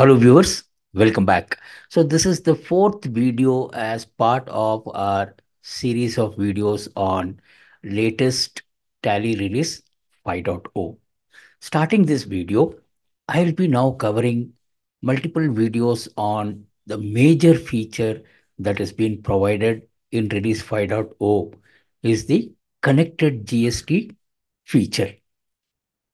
Hello viewers, welcome back. So this is the fourth video as part of our series of videos on latest Tally release 5.0. Starting this video, I'll be now covering multiple videos on the major feature that has been provided in release 5.0 is the connected GST feature.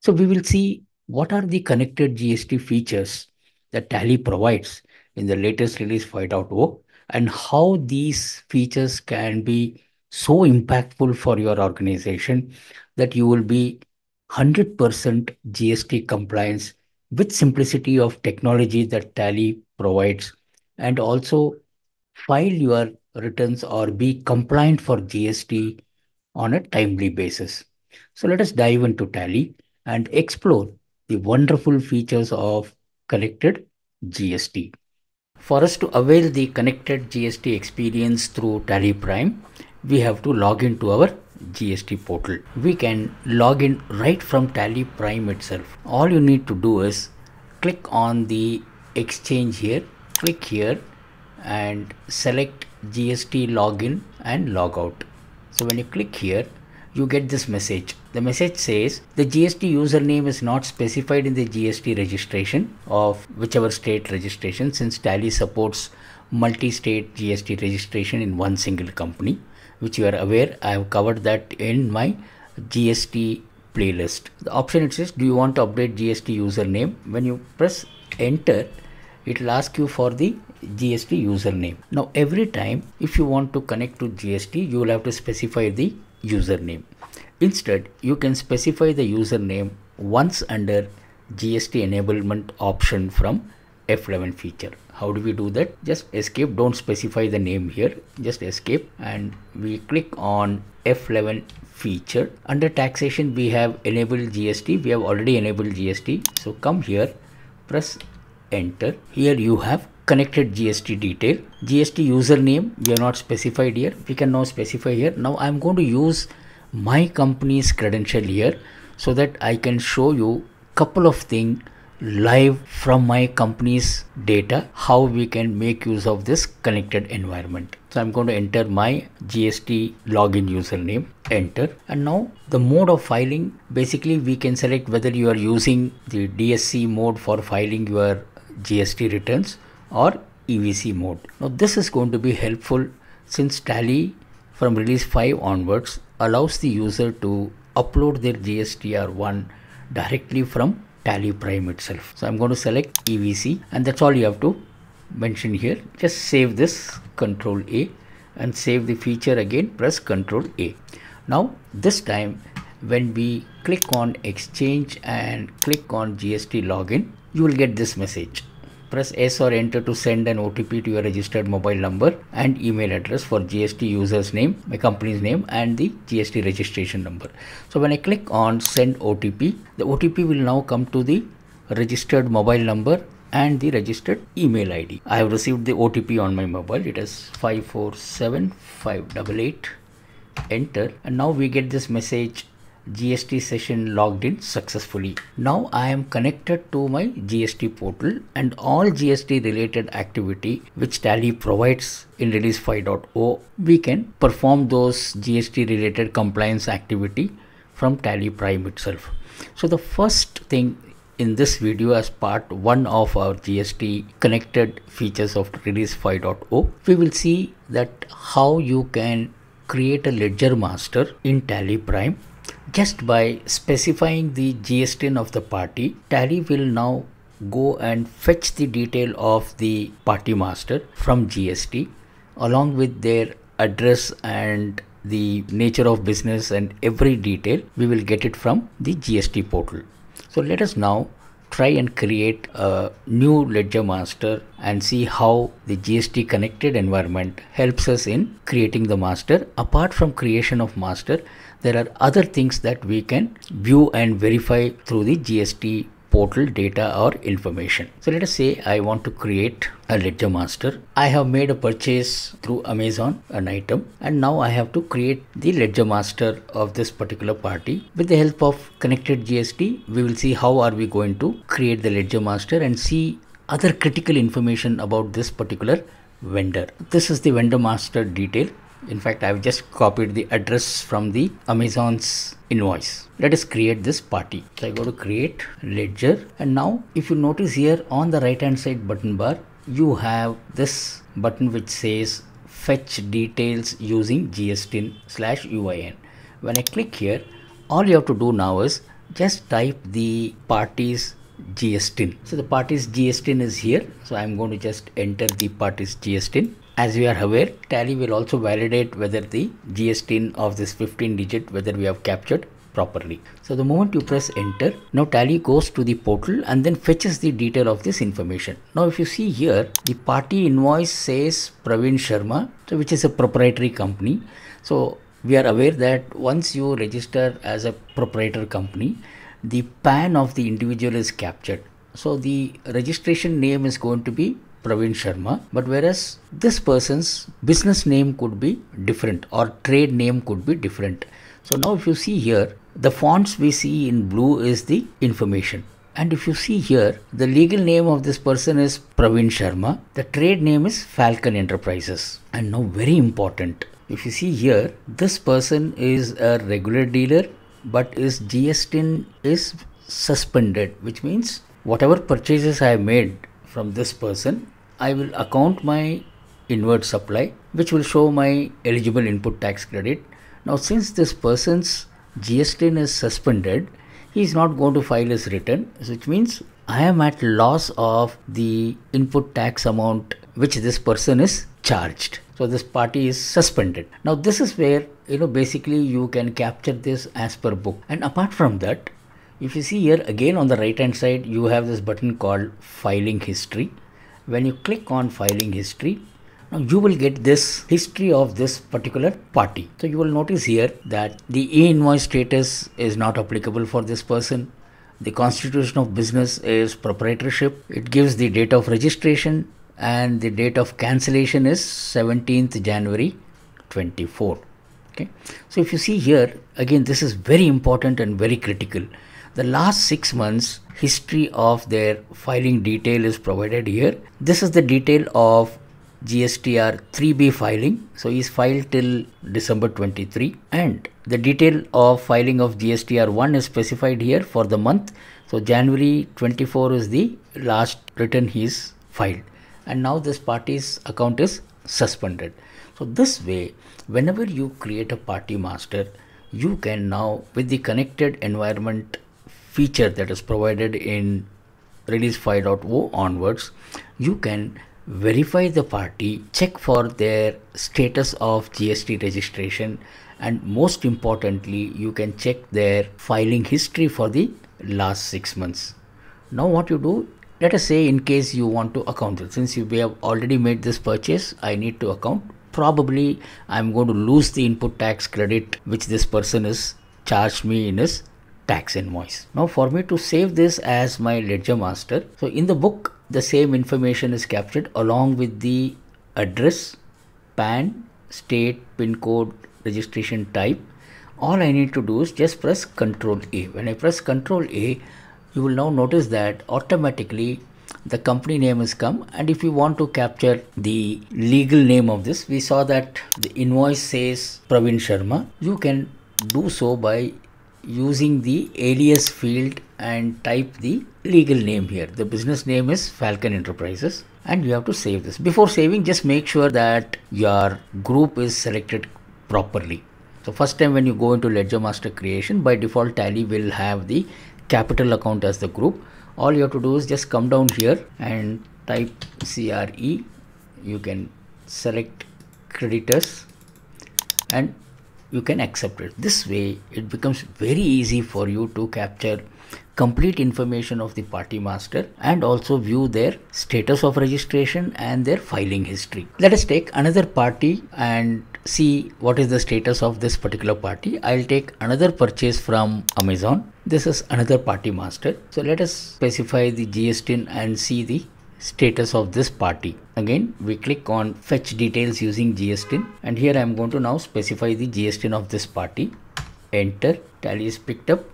So we will see what are the connected GST features that Tally provides in the latest release 5.0 and how these features can be so impactful for your organization that you will be 100% GST compliance with simplicity of technology that Tally provides and also file your returns or be compliant for GST on a timely basis. So let us dive into Tally and explore the wonderful features of connected GST. For us to avail the connected GST experience through Tally Prime, we have to log into our GST portal. We can log in right from Tally Prime itself. All you need to do is click on the exchange here, click here and select GST login and logout. So when you click here, you get this message. The message says the GST username is not specified in the GST registration of whichever state registration since Tally supports multi-state GST registration in one single company which you are aware I have covered that in my GST playlist. The option it says do you want to update GST username when you press enter it will ask you for the GST username. Now every time if you want to connect to GST you will have to specify the username. Instead, you can specify the username once under GST enablement option from F11 feature. How do we do that? Just escape, don't specify the name here, just escape and we click on F11 feature. Under taxation, we have enabled GST. We have already enabled GST. So come here, press enter. Here you have connected GST detail. GST username, we have not specified here. We can now specify here. Now I'm going to use my company's credential here so that I can show you couple of things live from my company's data how we can make use of this connected environment so i'm going to enter my gst login username enter and now the mode of filing basically we can select whether you are using the dsc mode for filing your gst returns or evc mode now this is going to be helpful since tally from release 5 onwards allows the user to upload their GSTR1 directly from Tally Prime itself. So I'm going to select EVC and that's all you have to mention here. Just save this Control A and save the feature again press Control A. Now this time when we click on exchange and click on GST login you will get this message Press S or enter to send an OTP to your registered mobile number and email address for GST user's name, my company's name and the GST registration number. So when I click on send OTP, the OTP will now come to the registered mobile number and the registered email ID. I have received the OTP on my mobile. It is 547588. Enter and now we get this message GST session logged in successfully. Now I am connected to my GST portal and all GST related activity which Tally provides in release 5.0 we can perform those GST related compliance activity from Tally Prime itself. So the first thing in this video as part 1 of our GST connected features of release 5.0 we will see that how you can create a ledger master in Tally Prime just by specifying the GSTN of the party, Tally will now go and fetch the detail of the party master from GST along with their address and the nature of business and every detail we will get it from the GST portal. So let us now try and create a new ledger master and see how the GST connected environment helps us in creating the master. Apart from creation of master, there are other things that we can view and verify through the GST portal data or information. So let us say I want to create a ledger master. I have made a purchase through Amazon, an item, and now I have to create the ledger master of this particular party. With the help of connected GST, we will see how are we going to create the ledger master and see other critical information about this particular vendor. This is the vendor master detail. In fact, I've just copied the address from the Amazon's invoice. Let us create this party. So I go to create ledger and now if you notice here on the right hand side button bar, you have this button which says fetch details using GSTIN slash UIN. When I click here, all you have to do now is just type the party's GSTIN. So the party's GSTIN is here. So I'm going to just enter the party's GSTIN. As we are aware, Tally will also validate whether the GSTIN of this 15 digit, whether we have captured properly. So the moment you press enter, now Tally goes to the portal and then fetches the detail of this information. Now if you see here, the party invoice says Praveen Sharma, so which is a proprietary company. So we are aware that once you register as a proprietor company, the PAN of the individual is captured. So the registration name is going to be Praveen Sharma, but whereas this person's business name could be different or trade name could be different. So now if you see here, the fonts we see in blue is the information. And if you see here, the legal name of this person is Praveen Sharma. The trade name is Falcon Enterprises. And now very important, if you see here, this person is a regular dealer but his GSTIN is suspended, which means whatever purchases I made from this person, I will account my inward supply, which will show my eligible input tax credit. Now, since this person's GSTIN is suspended, he is not going to file his return, which means I am at loss of the input tax amount which this person is charged. So this party is suspended. Now this is where you know basically you can capture this as per book. And apart from that, if you see here again on the right hand side, you have this button called filing history. When you click on filing history, now you will get this history of this particular party. So you will notice here that the e-invoice status is not applicable for this person. The constitution of business is proprietorship. It gives the date of registration and the date of cancellation is 17th January 24 okay so if you see here again this is very important and very critical the last six months history of their filing detail is provided here. This is the detail of GSTR 3B filing. So is filed till December 23 and the detail of filing of GSTR 1 is specified here for the month. So January 24 is the last return he is filed. And now this party's account is suspended. So this way, whenever you create a party master, you can now with the connected environment feature that is provided in release 5.0 onwards, you can verify the party, check for their status of GST registration and most importantly, you can check their filing history for the last six months. Now what you do, let us say in case you want to account it since you have already made this purchase i need to account probably i'm going to lose the input tax credit which this person is charged me in his tax invoice. Now for me to save this as my ledger master so in the book the same information is captured along with the address pan state pin code registration type. All i need to do is just press ctrl a. When i press ctrl a you will now notice that automatically the company name has come. And if you want to capture the legal name of this we saw that the invoice says Praveen Sharma. You can do so by using the alias field and type the legal name here. The business name is Falcon Enterprises and you have to save this. Before saving just make sure that your group is selected properly. So first time when you go into ledger master creation by default tally will have the capital account as the group. All you have to do is just come down here and type CRE you can select creditors and you can accept it. This way it becomes very easy for you to capture complete information of the party master and also view their status of registration and their filing history. Let us take another party and see what is the status of this particular party. I'll take another purchase from amazon. This is another party master. So let us specify the GSTIN and see the status of this party. Again we click on fetch details using GSTIN and here I am going to now specify the GSTIN of this party. Enter tally is picked up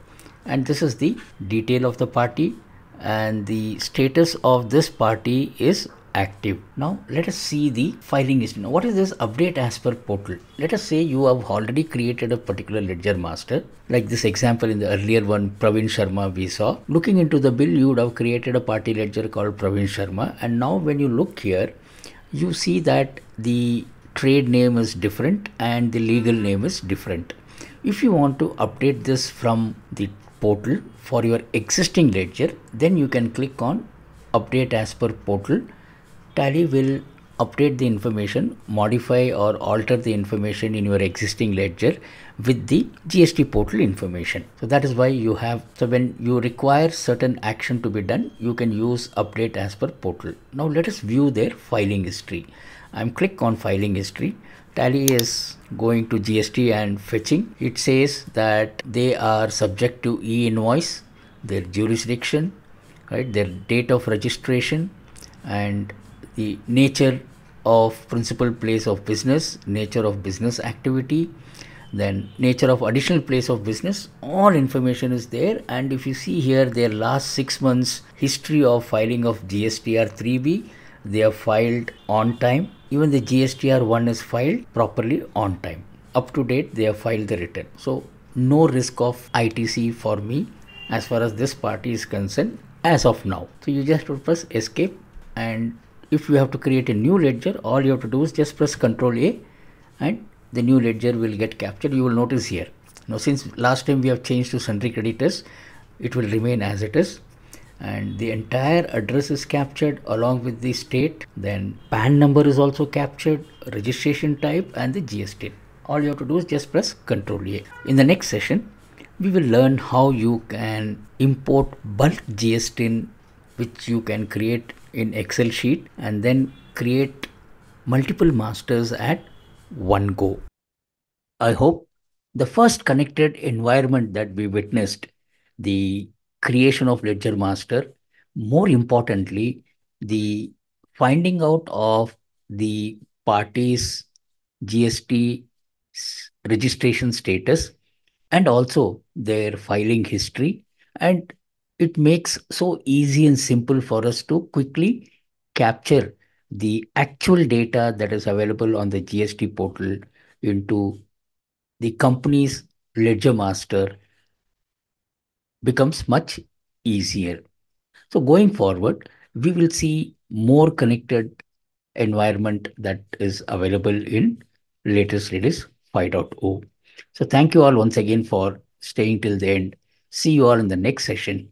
and this is the detail of the party and the status of this party is active. Now let us see the filing history. Now what is this update as per portal? Let us say you have already created a particular ledger master like this example in the earlier one Praveen Sharma we saw. Looking into the bill you would have created a party ledger called Praveen Sharma and now when you look here you see that the trade name is different and the legal name is different. If you want to update this from the portal for your existing ledger then you can click on update as per portal Tally will update the information, modify or alter the information in your existing ledger with the GST portal information. So that is why you have, so when you require certain action to be done, you can use update as per portal. Now let us view their filing history. I'm click on filing history. Tally is going to GST and fetching. It says that they are subject to e-invoice, their jurisdiction, right, their date of registration and the nature of principal place of business, nature of business activity, then nature of additional place of business, all information is there. And if you see here their last six months history of filing of GSTR 3B, they have filed on time. Even the GSTR 1 is filed properly on time. Up to date, they have filed the return. So no risk of ITC for me as far as this party is concerned as of now. So you just press escape and if you have to create a new ledger all you have to do is just press ctrl a and the new ledger will get captured. You will notice here. Now since last time we have changed to sundry creditors it will remain as it is. And the entire address is captured along with the state. Then pan number is also captured registration type and the gst all you have to do is just press ctrl a. In the next session we will learn how you can import bulk GST which you can create in Excel sheet and then create multiple masters at one go. I hope the first connected environment that we witnessed, the creation of Ledger Master, more importantly, the finding out of the parties GST registration status and also their filing history and it makes so easy and simple for us to quickly capture the actual data that is available on the GST portal into the company's ledger master becomes much easier. So going forward, we will see more connected environment that is available in latest release 5.0. So thank you all once again for staying till the end. See you all in the next session.